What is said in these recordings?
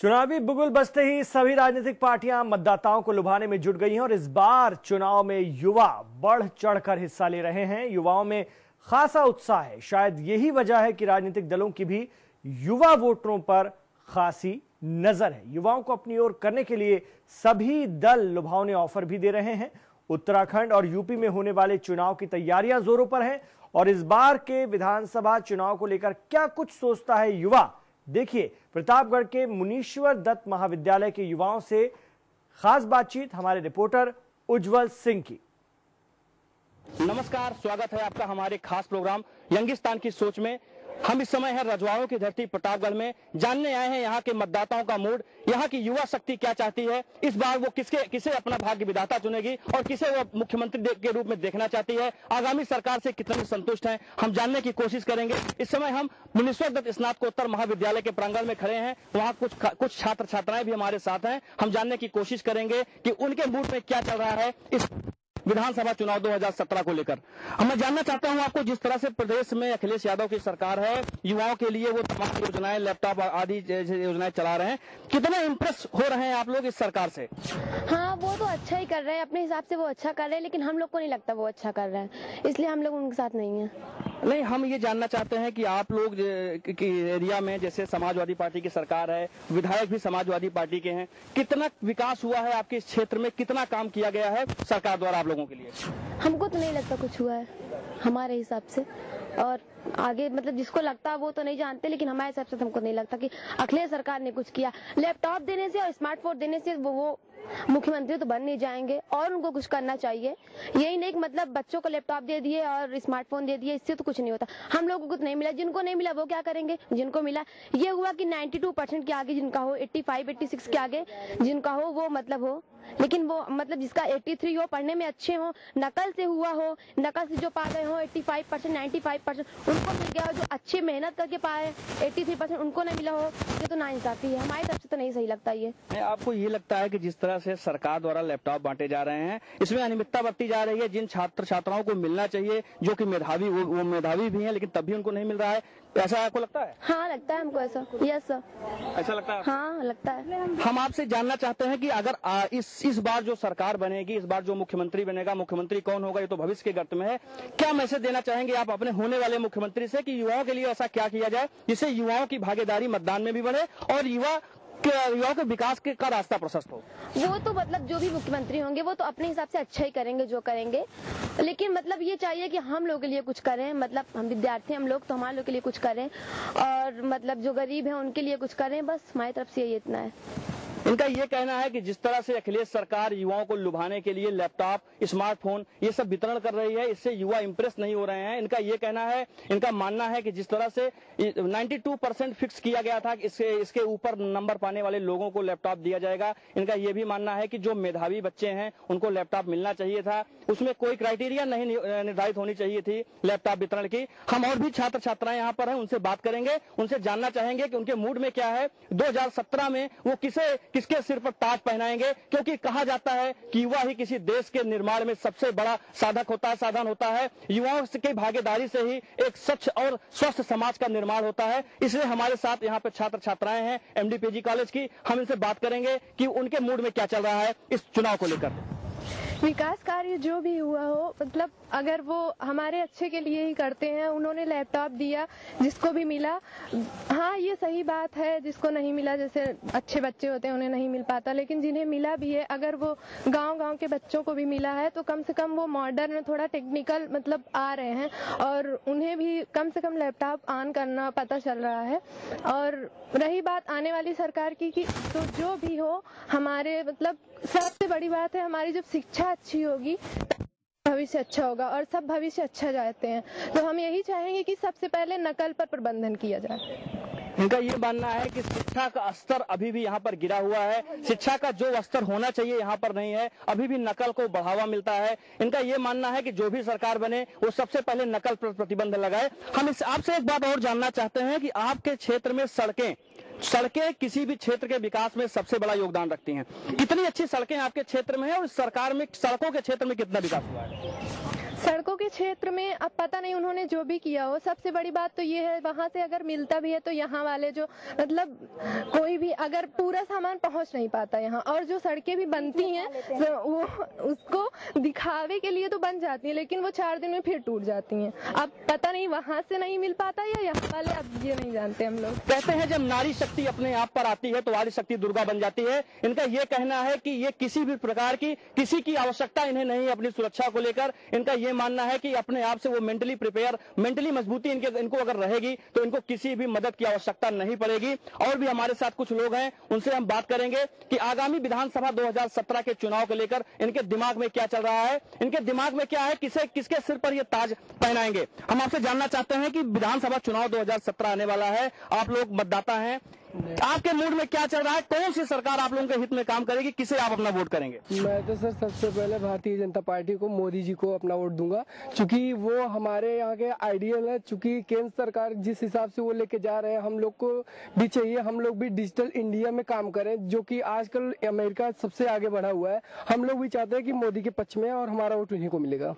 चुनावी बुगुल बसते ही सभी राजनीतिक पार्टियाँ मतदाताओं को लुभाने में जुट गई हैं और इस बार चुनाव में युवा बढ़ चढ़कर हिस्सा ले रहे हैं। युवाओं में खासा उत्साह है। शायद यही वजह है कि राजनीतिक दलों की भी युवा वोटरों पर खासी नज़र है। युवाओं को अपनी ओर करने के लिए सभी दल लुभावने ऑफ़र भी दे रहे हैं। उत्तराखंड और यूपी में होने वाले चुनाव की तैयारियाँ जोरों पर हैं और इस बार के विधानसभा चुनाव को लेकर क्या कुछ सोचता है युवा? देखिए, प्रतापगढ़ के मुनीश्वर दत्त महाविद्यालय के युवाओं से खास बातचीत हमारे रिपोर्टर उज्जवल सिंह की। नमस्कार, स्वागत है आपका हमारे खास प्रोग्राम यंगिस्तान की सोच में। हम इस समय है रजवाड़ों की धरती प्रतापगढ़ में। जानने आए हैं यहाँ के मतदाताओं का मूड। यहाँ की युवा शक्ति क्या चाहती है? इस बार वो किसके, किसे अपना भाग्य विधाता चुनेगी और किसे वो मुख्यमंत्री के रूप में देखना चाहती है? आगामी सरकार से कितने संतुष्ट हैं? हम जानने की कोशिश करेंगे। इस समय हम मुनीश्वर दत्त स्नातकोत्तर महाविद्यालय के प्रांगण में खड़े हैं। वहाँ कुछ कुछ छात्र छात्राएँ भी हमारे साथ हैं। हम जानने की कोशिश करेंगे कि उनके मूड में क्या चल रहा है। इस विधानसभा चुनाव 2017 को लेकर। अब मैं जानना चाहता हूँ आपको जिस तरह से प्रदेश में अखिलेश यादव की सरकार है, युवाओं के लिए वो तमाम योजनाएँ, लैपटॉप आदि योजनाएँ चला रहे हैं। कितने इम्प्रेस हो रहे हैं आप लोग इस सरकार से? हाँ वो तो अच्छा ही कर रहे हैं, अपने हिसाब से वो अच्छा कर रहे हैं, लेकिन हम लोग को नहीं लगता वो अच्छा कर रहे हैं, इसलिए हम लोग उनके साथ नहीं है। नहीं हम ये जानना चाहते हैं कि आप लोग की एरिया में जैसे समाजवादी पार्टी की सरकार है विधायक भी समाजवादी पार्टी के हैं कितना विकास हुआ है आपके इस क्षेत्र में कितना काम किया गया है सरकार द्वारा आप लोगों के लिए? हमको तो नहीं लगता कुछ हुआ है हमारे हिसाब से। और आगे मतलब जिसको लगता है वो तो नहीं जानते लेकिन हमारे हिसाब से तो हमको नहीं लगता कि अखिलेश सरकार ने कुछ किया। लैपटॉप देने से और स्मार्टफ़ोन देने से वो, वो मुख्यमंत्री तो बन नहीं जाएँगे और उनको कुछ करना चाहिए। यही नहीं मतलब बच्चों को लैपटॉप दे दिए और स्मार्टफ़ोन दे दिए, इससे तो कुछ नहीं होता। हम लोगों को कुछ नहीं मिला। जिनको नहीं मिला वो क्या करेंगे? जिनको मिला, ये हुआ कि 92 परसेंट के आगे जिनका हो 85 86 के आगे जिनका हो, वो मतलब हो लेकिन वो मतलब जिसका 83 हो पढ़ने में अच्छे हो नकल से हुआ हो नकल से जो पा गए हो 85 परसेंट नाइन्टी परसेंट उनको मिल गया हो जो अच्छे मेहनत करके पाए 83 परसेंट उनको नहीं मिला हो ये तो ना इंसाफी है। हमारी तरफ़ से तो नहीं सही लगता ये। आपको ये लगता है कि जिस तरह से सरकार द्वारा लैपटॉप बांटे जा रहे हैं इसमें अनियमितता बरती जा रही है जिन छात्र छात्राओं को मिलना चाहिए जो की मेधावी वो, वो मेधावी भी है लेकिन तब भी उनको नहीं मिल रहा है। ऐसा आपको लगता है? हाँ लगता है हमको ऐसा। यस सर ऐसा लगता है हाँ लगता है। हम आपसे जानना चाहते हैं कि अगर आ, इस इस बार जो सरकार बनेगी इस बार जो मुख्यमंत्री बनेगा मुख्यमंत्री कौन होगा ये तो भविष्य के गर्त में है। क्या मैसेज देना चाहेंगे आप अपने होने वाले मुख्यमंत्री से कि युवाओं के लिए ऐसा क्या किया जाए जिससे युवाओं की भागीदारी मतदान में भी बढ़े और युवा युवाओं के विकास के, का रास्ता प्रशस्त हो। वो तो मतलब जो भी मुख्यमंत्री होंगे, वो तो अपने हिसाब से अच्छा ही करेंगे जो करेंगे। लेकिन मतलब ये चाहिए कि हम लोग के लिए कुछ करें मतलब हम विद्यार्थी, हम लोग तो हमारे लोग के लिए कुछ करें। और मतलब जो गरीब है, उनके लिए कुछ करें, बस हमारी तरफ़ से यही इतना है। इनका ये कहना है कि जिस तरह से अखिलेश सरकार युवाओं को लुभाने के लिए लैपटॉप, स्मार्टफ़ोन, ये सब वितरण कर रही है, इससे युवा इम्प्रेस नहीं हो रहे हैं। इनका ये कहना है, इनका मानना है कि जिस तरह से 92 परसेंट फिक्स किया गया था कि इसके इसके ऊपर नंबर पाने वाले लोगों को लैपटॉप दिया जाएगा। इनका ये भी मानना है कि जो मेधावी बच्चे हैं, उनको लैपटॉप मिलना चाहिए था। उसमें कोई क्राइटेरिया नहीं निर्धारित होनी चाहिए थी लैपटॉप वितरण की। हम और भी छात्र छात्राएँ यहाँ पर हैं, उनसे बात करेंगे, उनसे जानना चाहेंगे कि उनके मूड में क्या है। दो हज़ार सत्रह में वो किसे किसके सिर पर ताज पहनाएँगे? क्योंकि कहा जाता है कि युवा ही किसी देश के निर्माण में सबसे बड़ा साधक होता है, साधन होता है। युवाओं की भागीदारी से ही एक स्वच्छ और स्वस्थ समाज का निर्माण होता है। इसलिए हमारे साथ यहाँ पे छात्र छात्राएँ हैं एमडीपीजी कॉलेज की। हम इनसे बात करेंगे कि उनके मूड में क्या चल रहा है इस चुनाव को लेकर। विकास कार्य जो भी हुआ हो मतलब अगर वो हमारे अच्छे के लिए ही करते हैं, उन्होंने लैपटॉप दिया, जिसको भी मिला हाँ ये सही बात है, जिसको नहीं मिला, जैसे अच्छे बच्चे होते हैं, उन्हें नहीं मिल पाता, लेकिन जिन्हें मिला भी है, अगर वो गाँव गाँव के बच्चों को भी मिला है तो कम से कम वो मॉडर्न थोड़ा टेक्निकल मतलब आ रहे हैं, और उन्हें भी कम से कम लैपटॉप ऑन करना पता चल रहा है, और रही बात आने वाली सरकार की कि तो जो भी हो, हमारे मतलब सबसे बड़ी बात है, हमारी जब शिक्षा अच्छी होगी, भविष्य अच्छा होगा और सब भविष्य अच्छा जाते हैं। तो हम यही चाहेंगे कि सबसे पहले नकल पर प्रबंधन किया जाए। इनका ये मानना है कि शिक्षा का स्तर अभी भी यहाँ पर गिरा हुआ है। शिक्षा का जो स्तर होना चाहिए यहाँ पर नहीं है। अभी भी नकल को बढ़ावा मिलता है। इनका ये मानना है कि जो भी सरकार बने, वो सबसे पहले नकल पर प्रतिबंध लगाए। हम इस, आपसे एक बात और जानना चाहते हैं कि आपके क्षेत्र में सड़कें सड़कें किसी भी क्षेत्र के विकास में सबसे बड़ा योगदान रखती हैं। कितनी अच्छी सड़कें आपके क्षेत्र में है और सरकार में, सड़कों के क्षेत्र में कितना विकास हुआ है? सड़कों के क्षेत्र में अब पता नहीं उन्होंने जो भी किया हो। सबसे बड़ी बात तो ये है, वहाँ से अगर मिलता भी है तो यहाँ वाले जो मतलब कोई भी अगर पूरा सामान पहुँच नहीं पाता यहाँ और जो सड़कें भी बनती हैं तो वो उसको दिखावे के लिए तो बन जाती हैं, लेकिन वो चार दिन में फिर टूट जाती हैं। अब पता नहीं वहाँ से नहीं मिल पाता या यहाँ वाले अब ये नहीं जानते हम लोग। कहते हैं, जब नारी शक्ति अपने आप पर आती है तो वाली शक्ति दुर्गा बन जाती है। इनका ये कहना है कि ये किसी भी प्रकार की, किसी की आवश्यकता इन्हें नहीं अपनी सुरक्षा को लेकर। इनका ये मानना है कि अपने आप से वो मेंटली प्रिपेयर मेंटली मजबूती इनके, इनको अगर रहेगी तो इनको किसी भी मदद की आवश्यकता नहीं पड़ेगी। और भी हमारे साथ कुछ लोग हैं, उनसे हम बात करेंगे कि आगामी विधानसभा 2017 के चुनाव को लेकर इनके दिमाग में क्या चल रहा है, इनके दिमाग में क्या है, किसे, किसके सिर पर ये ताज पहनाएँगे। हम आपसे जानना चाहते हैं कि विधानसभा चुनाव 2017 आने वाला है, आप लोग मतदाता हैं आपके मूड में क्या चल रहा है? कौन सी सरकार आप लोगों के हित में काम करेगी? किसे आप अपना वोट करेंगे? मैं तो सर सबसे पहले भारतीय जनता पार्टी को मोदी जी को अपना वोट दूँगा। क्योंकि वो हमारे यहाँ के आइडियल है क्योंकि केंद्र सरकार जिस हिसाब से वो लेके जा रहे हैं हम लोग को भी चाहिए हम लोग भी डिजिटल इंडिया में काम करें जो कि आजकल अमेरिका सबसे आगे बढ़ा हुआ है। हम लोग भी चाहते हैं कि मोदी के पक्ष में और हमारा वोट उन्हीं को मिलेगा।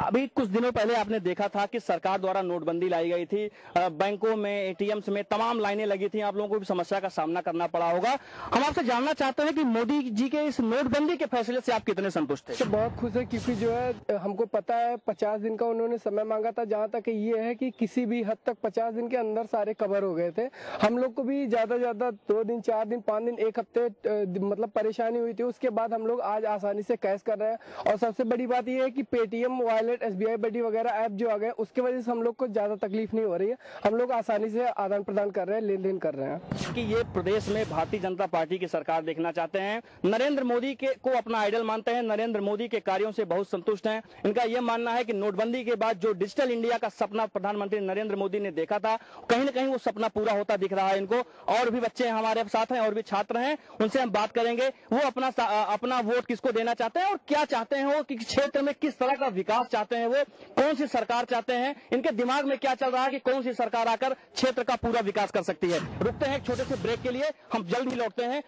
अभी कुछ दिनों पहले आपने देखा था कि सरकार द्वारा नोटबंदी लाई गई थी। बैंकों में एटीएम्स में तमाम लाइनें लगी थी। आप लोगों को भी समस्या का सामना करना पड़ा होगा। हम आपसे जानना चाहते हैं कि मोदी जी के इस नोटबंदी के फैसले से आप कितने संतुष्ट तो बहुत खुश है क्योंकि जो है, हमको पता है, पचास दिन का उन्होंने समय मांगा था, जहाँ तक ये है कि किसी भी हद तक पचास दिन के अंदर सारे कवर हो गए थे। हम लोग को भी ज़्यादा ज़्यादा दो दिन, चार दिन, पाँच दिन, एक हफ़्ते मतलब परेशानी हुई थी। उसके बाद हम लोग आज आसानी से कैश कर रहे हैं। और सबसे बड़ी बात यह है कि Paytm wallet S B I वगैरह ऐप जो आ गए, उसके वजह से हम लोग को ज़्यादा तकलीफ़ नहीं हो रही है। हम लोग आसानी से आदान प्रदान कर रहे हैं लेन देन कर रहे हैं। कि, ये प्रदेश में भारतीय जनता पार्टी की सरकार देखना चाहते हैं। नरेंद्र मोदी के, को अपना आइडल मानते हैं। नरेंद्र मोदी के कार्यों से बहुत संतुष्ट हैं। इनका यह मानना है कि नोटबंदी के बाद जो डिजिटल इंडिया का सपना प्रधानमंत्री नरेंद्र मोदी ने देखा था, कहीं ना कहीं वो सपना पूरा होता दिख रहा है इनको। और भी बच्चे हमारे साथ हैं और भी छात्र हैं, उनसे हम बात करेंगे। वो अपना अपना वोट किसको देना चाहते हैं और क्या चाहते हैं वो, कि क्षेत्र में किस तरह का विकास चाहते हैं वो, कौन सी सरकार चाहते हैं, इनके दिमाग में क्या चल रहा है कि कौन सी सरकार आकर क्षेत्र का पूरा विकास कर सकती है। रुकते हैं छोटे से ब्रेक के लिए हम जल्द ही लौटते हैं।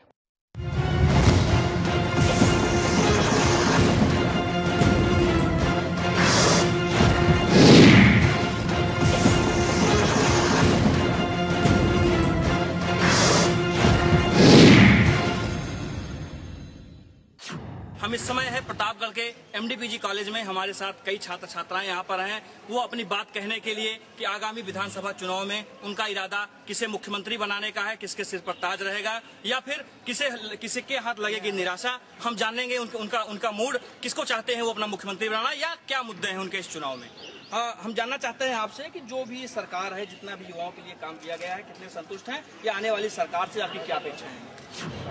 हम इस समय है प्रतापगढ़ के एमडीपीजी कॉलेज में। हमारे साथ कई छात्र छात्राएँ यहाँ पर हैं। वो अपनी बात कहने के लिए कि आगामी विधानसभा चुनाव में उनका इरादा किसे मुख्यमंत्री बनाने का है किसके सिर पर ताज रहेगा या फिर किसे किसी के हाथ लगेगी निराशा हम जानेंगे उनका उनका उनका मूड किसको चाहते हैं वो अपना मुख्यमंत्री बनाना या क्या मुद्दे हैं उनके इस चुनाव में? हाँ, हम जानना चाहते हैं आपसे कि जो भी सरकार है जितना भी युवाओं के लिए काम किया गया है कितने संतुष्ट हैं या आने वाली सरकार से आपकी क्या अपेक्षा है?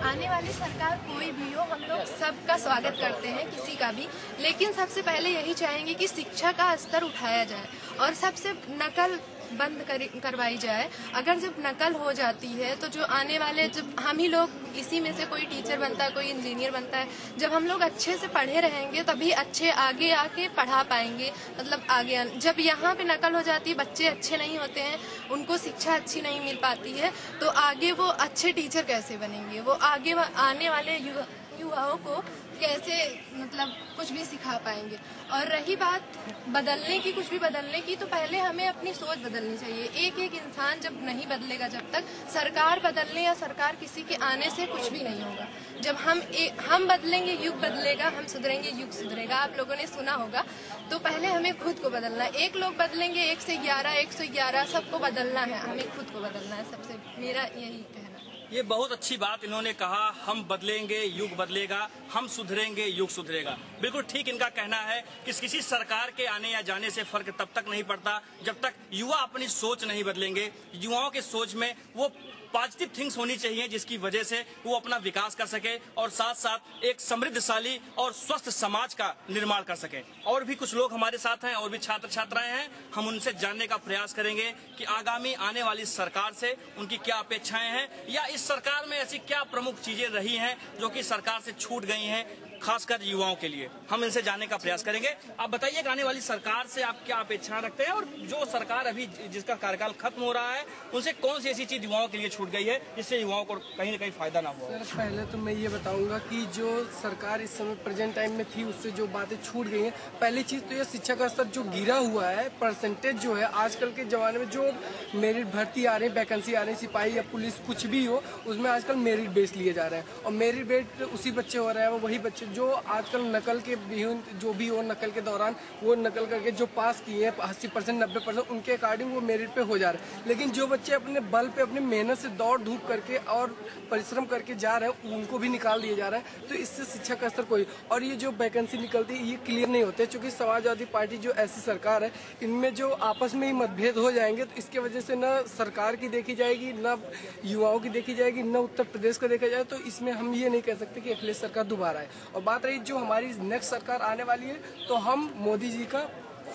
आने वाली सरकार कोई भी हो, हम लोग सबका स्वागत करते हैं किसी का भी। लेकिन सबसे पहले यही चाहेंगे कि शिक्षा का स्तर उठाया जाए और सबसे नकल बंद कर, करवाई जाए। अगर जब नकल हो जाती है तो जो आने वाले जब हम ही लोग इसी में से कोई टीचर बनता है कोई इंजीनियर बनता है जब हम लोग अच्छे से पढ़े रहेंगे तभी अच्छे आगे आके पढ़ा पाएँगे। मतलब आगे जब यहाँ पे नकल हो जाती है बच्चे अच्छे नहीं होते हैं उनको शिक्षा अच्छी नहीं मिल पाती है तो आगे वो अच्छे टीचर कैसे बनेंगे? वो आगे आने वाले युवा युवाओं को कैसे मतलब कुछ भी सिखा पाएँगे। और रही बात बदलने की, कुछ भी बदलने की तो पहले हमें अपनी सोच बदलनी चाहिए। एक एक इंसान जब नहीं बदलेगा जब तक, सरकार बदलने या सरकार किसी के आने से कुछ भी नहीं होगा। जब हम एक हम बदलेंगे, युग बदलेगा, हम सुधरेंगे, युग सुधरेगा। आप लोगों ने सुना होगा। तो पहले हमें खुद को बदलना है। एक लोग बदलेंगे, एक से ग्यारह, एक सौ ग्यारह, सबको बदलना है। हमें खुद को बदलना है सबसे। मेरा यही कहना ये बहुत अच्छी बात इन्होंने कहा, हम बदलेंगे, युग बदलेगा, हम सुधरेंगे, युग सुधरेगा। बिल्कुल ठीक इनका कहना है कि किसी सरकार के आने या जाने से फ़र्क तब तक नहीं पड़ता जब तक युवा अपनी सोच नहीं बदलेंगे। युवाओं के सोच में वो पॉजिटिव थिंग्स होनी चाहिए जिसकी वजह से वो अपना विकास कर सके और साथ साथ एक समृद्धशाली और स्वस्थ समाज का निर्माण कर सके। और भी कुछ लोग हमारे साथ हैं और भी छात्र छात्राएँ हैं, हम उनसे जानने का प्रयास करेंगे कि आगामी आने वाली सरकार से उनकी क्या अपेक्षाएँ हैं या इस सरकार में ऐसी क्या प्रमुख चीज़ें रही हैं जो कि सरकार से छूट गई हैं। खासकर युवाओं के लिए। हम इनसे जाने का प्रयास करेंगे। आप बताइए आने वाली सरकार से आप क्या अपेक्षा रखते हैं? और जो सरकार अभी जिसका कार्यकाल खत्म हो रहा है, उनसे कौन सी ऐसी चीज़ युवाओं के लिए छूट गई है, जिससे युवाओं को कहीं ना कहीं फ़ायदा ना हो? सर, पहले तो मैं ये बताऊँगा कि जो सरकार इस समय प्रेजेंट टाइम में थी, उससे जो बातें छूट गई हैं। पहली चीज़ तो ये शिक्षा का स्तर जो गिरा हुआ है परसेंटेज जो है, आजकल के जमाने में जो मेरिट भर्ती आ रही है वैकेंसी आ रही है सिपाही या पुलिस कुछ भी हो, उसमें आजकल मेरिट बेस लिए जा रहे हैं। और मेरिट बेस उसी बच्चे हो रहे हैं वही बच्चे जो आजकल नकल के विहीन जो भी हो नकल के दौरान, वो नकल करके जो पास किए हैं, अस्सी परसेंट, नब्बे परसेंट, उनके अकॉर्डिंग वो मेरिट पे हो जा रहे हैं। लेकिन जो बच्चे अपने बल पे, अपनी मेहनत से दौड़ धूप करके और परिश्रम करके जा रहे हैं, उनको भी निकाल दिया जा रहे हैं। तो इससे शिक्षा का स्तर कोई और ये जो वैकेंसी निकलती है, ये क्लियर नहीं होते, क्योंकि समाजवादी पार्टी जो ऐसी सरकार है, इनमें जो आपस में ही मतभेद हो जाएँगे तो इसके वजह से न सरकार की देखी जाएगी, न युवाओं की देखी जाएगी, न उत्तर प्रदेश का देखा जाए तो इसमें हम ये नहीं कह सकते कि अखिलेश सरकार दोबारा है। और बात रही जो हमारी नेक्स्ट सरकार आने वाली है तो हम मोदी जी का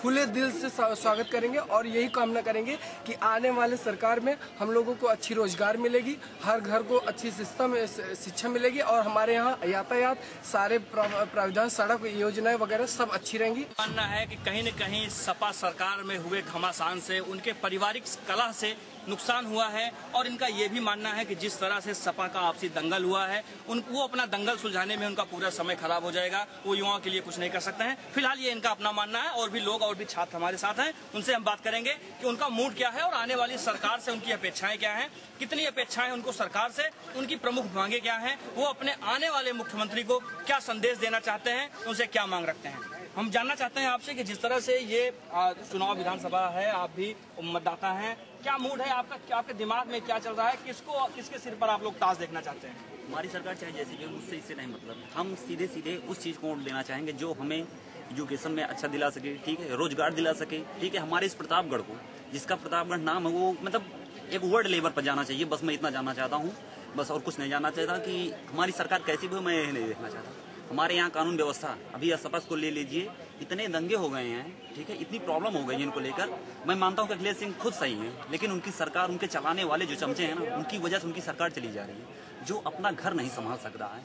खुले दिल से स्वागत करेंगे और यही कामना करेंगे कि आने वाले सरकार में हम लोगों को अच्छी रोज़गार मिलेगी, हर घर को अच्छी शिक्षा शिक्षा मिलेगी और हमारे यहाँ यातायात, सारे प्रा- प्राविधान, सड़क योजनाएँ वगैरह सब अच्छी रहेंगी। मानना है कि कहीं न कहीं सपा सरकार में हुए घमासान से, उनके पारिवारिक कला से नुकसान हुआ है और इनका ये भी मानना है कि जिस तरह से सपा का आपसी दंगल हुआ है, उन, वो अपना दंगल सुलझाने में उनका पूरा समय खराब हो जाएगा। वो युवाओं के लिए कुछ नहीं कर सकते हैं। फ़िलहाल ये इनका अपना मानना है और भी लोग और भी छात्र हमारे साथ हैं, उनसे हम बात करेंगे कि उनका मूड क्या है और आने वाली सरकार से उनकी अपेक्षाएँ क्या है, कितनी अपेक्षाएँ उनको सरकार से, उनकी प्रमुख मांगे क्या है, वो अपने आने वाले मुख्यमंत्री को क्या संदेश देना चाहते हैं, उनसे क्या मांग रखते हैं? हम जानना चाहते हैं आपसे कि जिस तरह से ये चुनाव विधानसभा है, आप भी मतदाता हैं, क्या मूड है आपका, क्या आपके दिमाग में क्या चल रहा है, किसको, किसके सिर पर आप लोग ताज देखना चाहते हैं? हमारी सरकार चाहे जैसी भी उससे इससे नहीं मतलब। हम सीधे सीधे उस चीज़ को वोट देना चाहेंगे जो हमें एजुकेशन में अच्छा दिला सके, ठीक है? रोज़गार दिला सके, ठीक है? हमारे इस प्रतापगढ़ को, जिसका प्रतापगढ़ नाम है, वो मतलब एक वर्ल्ड लेवल पर जाना चाहिए। बस मैं इतना जानना चाहता हूँ, बस और कुछ नहीं जानना चाहता कि हमारी सरकार कैसी भी मैं यही नहीं देखना चाहता। हमारे यहाँ कानून व्यवस्था, अभी असपस को ले लीजिए। इतने दंगे हो गए हैं, ठीक है? इतनी प्रॉब्लम हो गई है इनको लेकर। मैं मानता हूँ कि अखिलेश सिंह खुद सही हैं, लेकिन उनकी सरकार, उनके चलाने वाले जो चमचे हैं ना, उनकी वजह से उनकी सरकार चली जा रही है, जो अपना घर नहीं संभाल सक रहा है।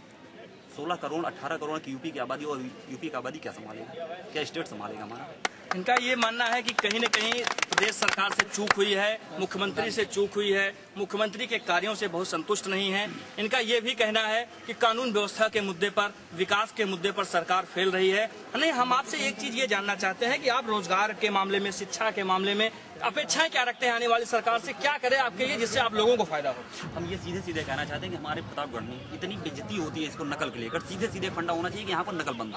सोलह करोड़ अट्ठारह करोड़ की यूपी की आबादी, और यूपी की आबादी क्या संभालेगा? क्या स्टेट संभालेगा हमारा? इनका ये मानना है कि कहीं न कहीं प्रदेश सरकार से चूक हुई है, मुख्यमंत्री से चूक हुई है, मुख्यमंत्री के कार्यों से बहुत संतुष्ट नहीं है। इनका ये भी कहना है कि कानून व्यवस्था के मुद्दे पर, विकास के मुद्दे पर सरकार फेल रही है। नहीं, हम आपसे एक चीज़ ये जानना चाहते हैं कि आप रोज़गार के मामले में, शिक्षा के मामले में अपेक्षाएँ क्या रखते हैं आने वाली सरकार से? क्या करे आपके लिए जिससे आप लोगों को फ़ायदा हो? हम ये सीधे सीधे कहना चाहते हैं कि हमारे प्रतापगढ़ में इतनी बेइज्जती होती है इसको नकल के लेकर। सीधे सीधे फंडा होना चाहिए कि यहाँ पर नकल बंद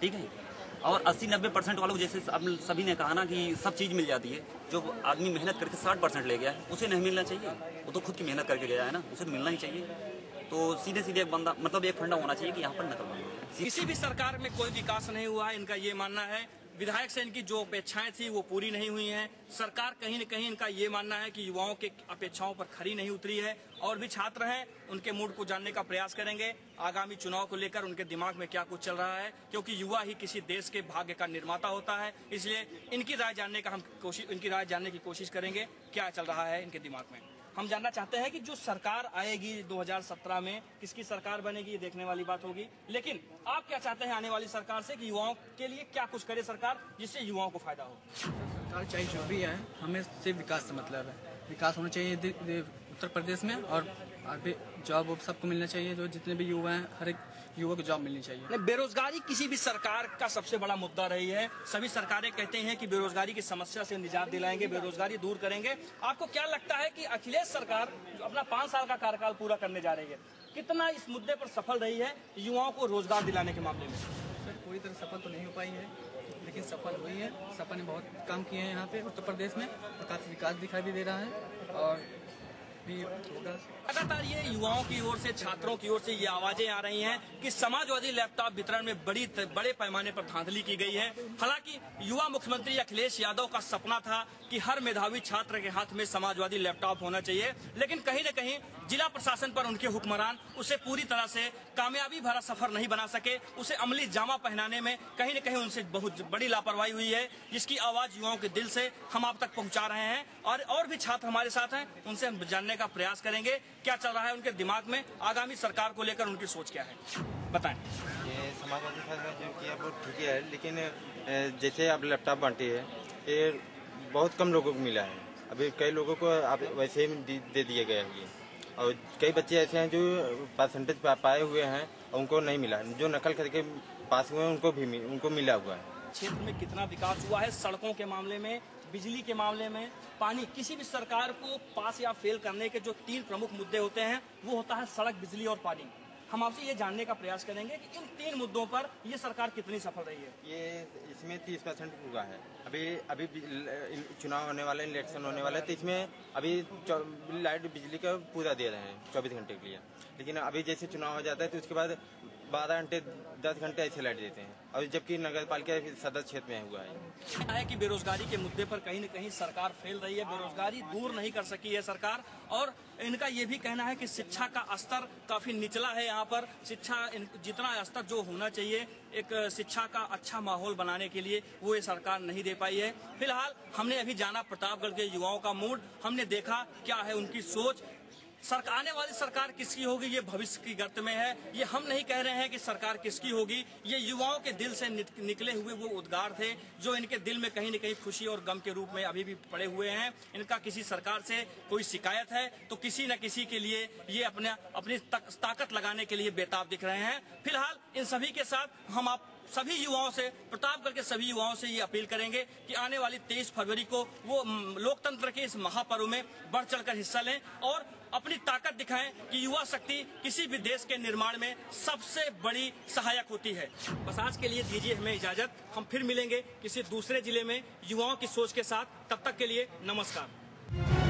ठीक है? और 80 90 परसेंट वालों को जैसे सभी ने कहा ना कि सब चीज़ मिल जाती है, जो आदमी मेहनत करके 60 परसेंट ले गया है, उसे नहीं मिलना चाहिए। वो तो खुद की मेहनत करके गया है ना, उसे मिलना ही चाहिए। तो सीधे सीधे एक बंदा मतलब एक फंडा होना चाहिए कि यहाँ पर नकल किसी भी सरकार में कोई विकास नहीं हुआ है, इनका ये मानना है। विधायक से इनकी जो अपेक्षाएँ थी वो पूरी नहीं हुई हैं। सरकार कहीं न कहीं इनका ये मानना है कि युवाओं के अपेक्षाओं पर खरी नहीं उतरी है और भी छात्र हैं, उनके मूड को जानने का प्रयास करेंगे। आगामी चुनाव को लेकर उनके दिमाग में क्या कुछ चल रहा है, क्योंकि युवा ही किसी देश के भाग्य का निर्माता होता है, इसलिए इनकी राय जानने का हम कोशिश इनकी राय जानने की कोशिश करेंगे। क्या चल रहा है इनके दिमाग में? हम जानना चाहते हैं कि जो सरकार आएगी 2017 में, किसकी सरकार बनेगी, ये देखने वाली बात होगी। लेकिन आप क्या चाहते हैं आने वाली सरकार से कि युवाओं के लिए क्या कुछ करे सरकार, जिससे युवाओं को फ़ायदा हो? सरकार चाहे जो भी है, हमें सिर्फ़ विकास से मतलब है। विकास होना चाहिए उत्तर प्रदेश में और आगे जॉब वॉब सबको मिलना चाहिए जो जितने भी युवा हैं हर एक युवा को जॉब मिलनी चाहिए। बेरोजगारी किसी भी सरकार का सबसे बड़ा मुद्दा रही है। सभी सरकारें कहते हैं कि बेरोजगारी की समस्या से निजात दिलाएँगे बेरोजगारी दूर करेंगे। आपको क्या लगता है कि अखिलेश सरकार अपना पाँच साल का कार्यकाल पूरा करने जा रही है कितना इस मुद्दे पर सफल रही है युवाओं को रोज़गार दिलाने के मामले में? सर पूरी तरह सफल तो नहीं हो पाई है। लेकिन सफल हुई है। सपा ने बहुत काम किए हैं यहाँ पे उत्तर प्रदेश में और काफ़ी विकास दिखाई भी दे रहा है और लगातार ये युवाओं की ओर से, छात्रों की ओर से ये आवाज़ें आ रही हैं कि समाजवादी लैपटॉप वितरण में बड़ी बड़े पैमाने पर धांधली की गई है। हालाँकि युवा मुख्यमंत्री अखिलेश यादव का सपना था कि हर मेधावी छात्र के हाथ में समाजवादी लैपटॉप होना चाहिए, लेकिन कहीं न कहीं जिला प्रशासन पर उनके हुक्मरान उसे पूरी तरह से कामयाबी भरा सफ़र नहीं बना सके, उसे अमली जामा पहनाने में कहीं न कहीं उनसे बहुत बड़ी लापरवाही हुई है, जिसकी आवाज़ युवाओं के दिल से हम आप तक पहुँचा रहे हैं। और और भी छात्र हमारे साथ हैं, उनसे हम जानने का प्रयास करेंगे, क्या चल रहा है उनके दिमाग में, आगामी सरकार को लेकर उनकी सोच क्या है? बताएँ। ये समाजवादी ठीक है, लेकिन जैसे अब लैपटॉप बांटे है, ये बहुत कम लोगों को मिला है। अभी कई लोगों को अब वैसे ही दे दिए गए हैं। और कई बच्चे ऐसे हैं जो परसेंटेज पाए हुए हैं और उनको नहीं मिला। जो नकल करके पास हुए उनको भी उनको मिला हुआ है। क्षेत्र में कितना विकास हुआ है? सड़कों के मामले में, बिजली के मामले में, पानी किसी भी सरकार को पास या फेल करने के जो तीन प्रमुख मुद्दे होते हैं, वो होता है सड़क, बिजली और पानी। हम आपसे ये जानने का प्रयास करेंगे कि इन तीन मुद्दों पर ये सरकार कितनी सफल रही है। ये इसमें तीस परसेंट हुआ है। अभी अभी चुनाव होने वाले, इलेक्शन होने वाले तो इसमें अभी लाइट बिजली का पूरा दे रहे हैं चौबीस घंटे के लिए। लेकिन अभी जैसे चुनाव हो जाता है तो उसके बाद बारह घंटे, दस घंटे ऐसे लाइट देते हैं। और जबकि नगर पालिका सदर क्षेत्र में हुआ है। है कि बेरोजगारी के मुद्दे पर कहीं न कहीं सरकार फेल रही है, बेरोजगारी दूर नहीं कर सकी है सरकार। और इनका ये भी कहना है कि शिक्षा का स्तर काफ़ी निचला है यहाँ पर। शिक्षा जितना स्तर जो होना चाहिए, एक शिक्षा का अच्छा माहौल बनाने के लिए वो ये सरकार नहीं दे पाई है। फ़िलहाल हमने अभी जाना प्रतापगढ़ के युवाओं का मूड, हमने देखा क्या है उनकी सोच सरकार आने वाली सरकार किसकी होगी? ये भविष्य की गर्त में है। ये हम नहीं कह रहे हैं कि सरकार किसकी होगी। ये युवाओं के दिल से निकले हुए वो उद्गार थे, जो इनके दिल में कहीं न कहीं खुशी और गम के रूप में अभी भी पड़े हुए हैं। इनका किसी सरकार से कोई शिकायत है तो किसी न किसी के लिए ये अपने, अपनी ताकत लगाने के लिए बेताब दिख रहे हैं। फ़िलहाल इन सभी के साथ हम आप, सभी युवाओं से प्रतापगढ़ के सभी युवाओं से ये अपील करेंगे कि आने वाली 23 फरवरी को वो लोकतंत्र के इस महापर्व में बढ़ चढ़कर हिस्सा लें और अपनी ताकत दिखाएँ कि युवा शक्ति किसी भी देश के निर्माण में सबसे बड़ी सहायक होती है। बस आज के लिए दीजिए हमें इजाज़त। हम फिर मिलेंगे किसी दूसरे ज़िले में युवाओं की सोच के साथ। तब तक के लिए नमस्कार।